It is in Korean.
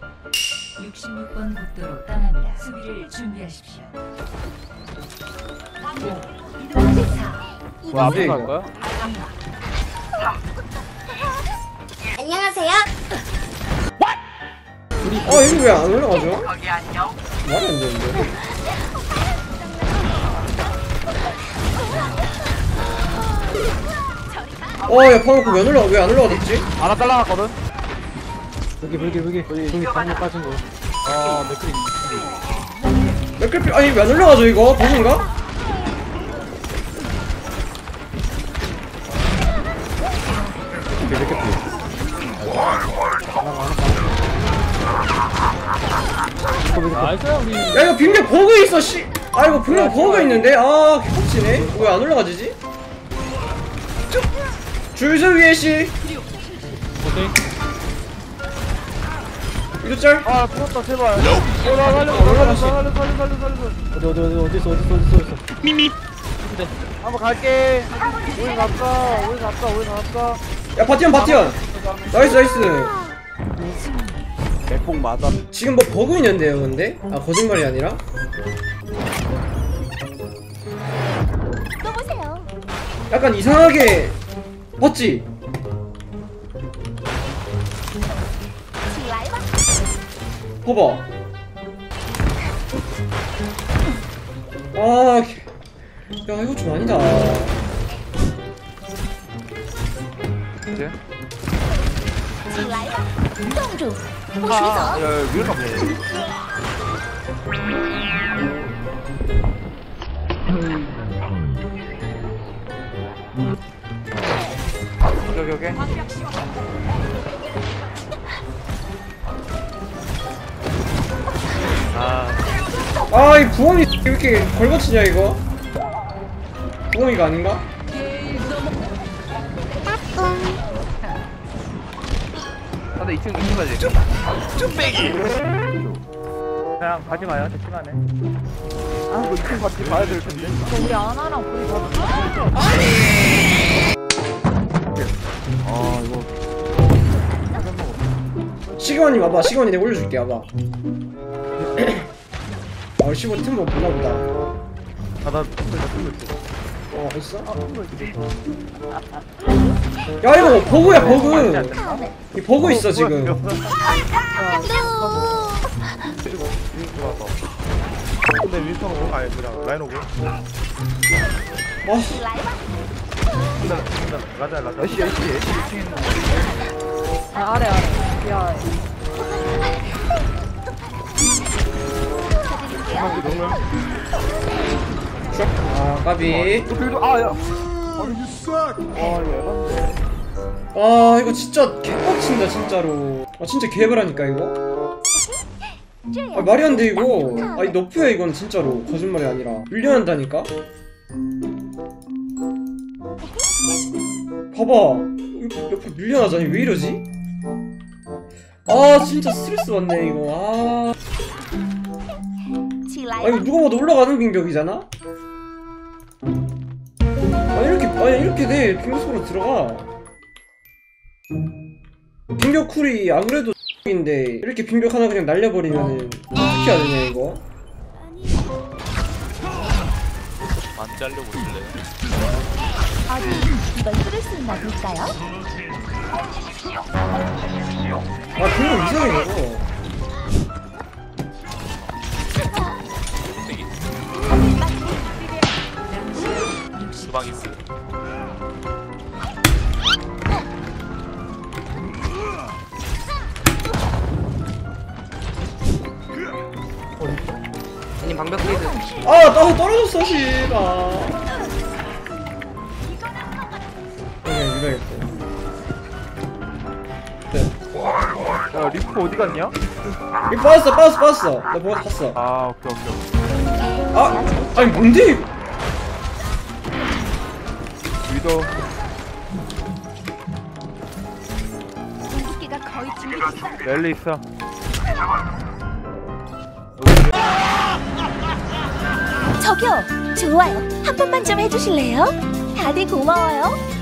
66번 국도로 떠납니다. 수비를 준비하십시오. 뭐 앞에. 갈 거야? 안녕하세요. 어 이거 왜안 올라가죠? 말이 안 되는데 어야 방금 왜 올라가 왜안 올라가졌지? 하나 잘라놨거든? 여기 여기 여기 여기 방금 빠진 거. 아 맥크리. 맥클피 아니 왜안 올라가죠 이거? 맥크리. nice 우리. 야 이거 빙벽 버그 있어 씨. 아 이거 빙벽 버그 있는데 아 개빡치네. 왜 안 올라가지지? 줄서 위에 씨. 오케이. 짤. 아 죽었다 제발. 어나 살려 살려 살려 살려 살려 살려 살려. 어디 어디 어디 어디 있어 어디 있어 어디 있어. 미미. 네. 한번 갈게. 우리 갔다. 우리 갔다. 우리 갔다. 야 바티언 바티언. nice nice. 맥폭 맞아. 지금 뭐 버그 있는데요 근데? 아 거짓말이 아니라? 또 보세요. 약간 이상하게 봤지? 봐봐 아, 개- 야 이거 좀 아니다 이제. 아. 야, 야, 위로 가보자. 여기 여기. 아, 아 이 부엉이 왜 이렇게 걸거치냐 이거 부엉이가 아닌가? 다들 2층 2층 가지. 쭈빼기. 그냥 가지 마요. 대충 하네. 아, 이거 2층 같이 가야 될 텐데. 우리 아나랑 거의 다 아, 이거 시그마님 와봐 시그마님 내가 올려줄게 와봐 어 시고 틈뭐 보나 보다 바다 tumble tumble 있어. 어 있어? 아. 야 이거 뭐 버그야 버그? 이 버그 있어 지금 위로 와서. 근데 윈스턴 오고 아니 그냥 라인 오고. 와 근데 근데 라자 라자. 애쉬 애쉬 애쉬 2층에 있는 거. 아, 아래 아래 까비. 그래도 아 야. 이거 진짜 개빡친다 진짜로. 아 진짜 개발하니까 이거? 아 말이 안 돼 이거. 아니 너프야 이건 진짜로. 거짓말이 아니라. 밀려난다니까? 봐봐. 옆- 옆에 밀려나자니 왜 이러지? 아 진짜 스트레스 받네 이거. 아, 아 이거 누가 봐도 올라가는 빙벽이잖아? 아 이렇게 아니 이렇게 돼 빙벽 속으로 들어가 빙벽 쿨이 안 그래도 인데 이렇게 빙벽 하나 그냥 날려버리면은 어떻게 해야 되냐 이거 안 자르고 있을래? 어디 이걸 뚫을 수 있나 볼까요? 아 빙벽 이상해 이거 방벽 fade 아 나도 떨어졌어 씨발 이래야겠다 네. 야 리퍼 어디 갔냐? 이거 빠졌어 빠졌어 빠졌어 나 보고 봤어 아 오케이 오케이. 아 아니 뭔데 이거 위도. 랠리 있어. 저기요. 좋아요. 한 번만 좀 해주실래요? 다들 고마워요.